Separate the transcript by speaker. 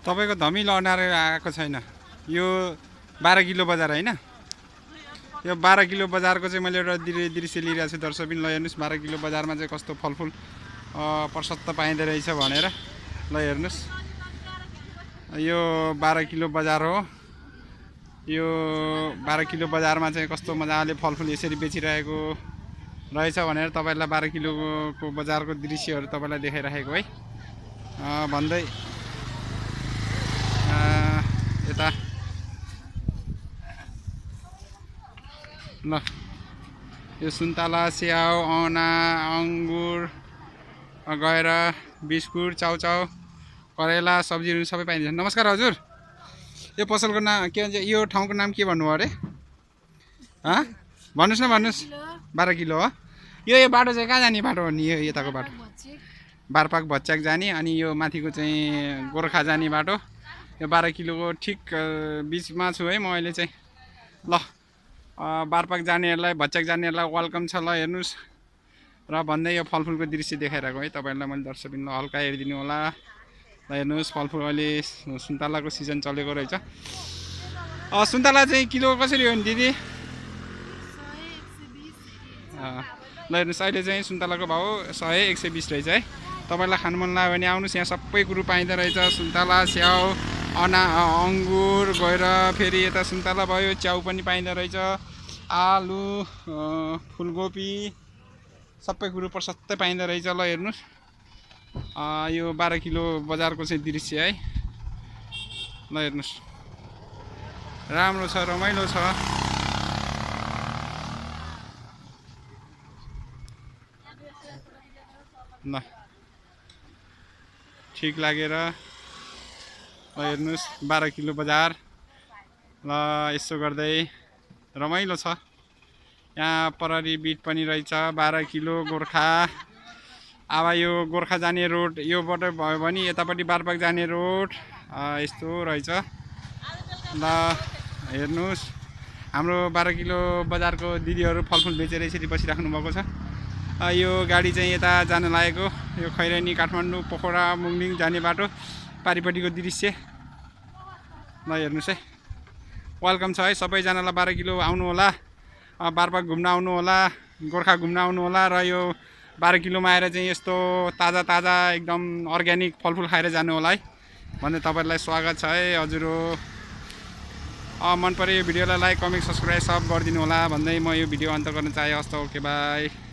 Speaker 1: तपाईँको धमिलो अनाएर आएको छैन। यो बाह्र किलो बजार होइन? यो बाह्र किलो बजारको चाहिँ मैले एउटा दृश्य लिइरहेको छु। दर्शकबिन ल हेर्नुहोस् बाह्र किलो बजारमा चाहिँ कस्तो फलफुल प्रशस्त पाइँदो रहेछ भनेर। ल हेर्नुहोस्। यो बाह्र किलो बजार हो। यो बाह्र किलो बजारमा चाहिँ कस्तो मजाले फलफुल यसरी बेचिरहेको रहेछ भनेर तपाईँलाई बाह्र किलोको बजारको दृश्यहरू तपाईँलाई देखाइराखेको है। भन्दै। यता। ल यो सुन्तला स्याउ औना अङ्गुर गएर बिस्कुट चाउचाउ करेला सब्जीहरू सबै पाइन्छ। नमस्कार हजुर। यो पसलको नाम के भन्छ? यो ठाउँको नाम के भन्नुभयो अरे? हँ भन्नुहोस् न भन्नुहोस्। बाह्र किलो। हो? यो यो बाटो चाहिँ कहाँ जाने बाटो हो नि यो यताको बाटो बारपाक भच्याक जाने अनि यो माथिको चाहिँ गोर्खा जाने बाटो। यो बाह्र किलोको ठिक बिचमा छु है म अहिले चाहिँ। ल बारपाक जानेहरूलाई भच्याक जानेहरूलाई वेलकम छ ल हेर्नुहोस्। र भन्दै यो फलफुलको दृश्य देखाइरहेको है तपाईँहरूलाई मैले दर्शकबिन हल्का हेरिदिनु होला। ल हेर्नुहोस् फलफुल अहिले सुन्तलाको सिजन चलेको रहेछ। सुन्तला चाहिँ किलो कसरी हो नि दिदी? ल हेर्नुहोस् अहिले चाहिँ सुन्तलाको भाउ सय एक सय बिस रहेछ है। तपाईँलाई खानु मन लाग्यो भने आउनुहोस् यहाँ सबै कुरो पाइँदो रहेछ। सुन्तला स्याउ अना अङ्गुर गएर फेरि यता सुन्तला भयो च्याउ पनि पाइँदो रहेछ। आलु फुलकोपी सबै कुरो प्रशस्तै पाइँदो रहेछ। ल हेर्नुहोस्। यो बाह्र किलो बजारको चाहिँ दृश्य है। ल हेर्नुहोस्। राम्रो छ रमाइलो छ। ल। ठिक लागेर हेर्नुहोस् बाह्र किलो बजार। ल यसो गर्दै रमाइलो छ। यहाँ पररी बिट पनि रहेछ बाह्र किलो गोर्खा। अब यो गोर्खा जाने रोड योबाट भयो भने यतापट्टि बारपाक जाने रोड यस्तो रहेछ। ल हेर्नुहोस् हाम्रो बाह्र किलो बजारको दिदीहरू फलफुल बेचेर यसरी बसिराख्नु भएको छ। यो गाडी चाहिँ यता जान लागेको। यो खैरानी काठमाडौँ पोखरा मुङलिङ जाने बाटो पारिपट्टिको दृश्य। ल हेर्नुहोस् है। वेलकम छ है सबैजनालाई। बाह्र किलो आउनु होला। बारपाक घुम्न आउनु होला। गोर्खा घुम्न आउनु होला र यो बाह्र किलोमा आएर चाहिँ यस्तो ताजा ताजा एकदम अर्ग्यानिक फलफुल खाएर जानु होला है। भन्दै तपाईँहरूलाई स्वागत छ है हजुर हो। मन पऱ्यो यो भिडियोलाई लाइक कमेन्ट सब्सक्राइब सब गरिदिनु होला भन्दै म यो भिडियो अन्त गर्न चाहेँ हस्त ओके बाई।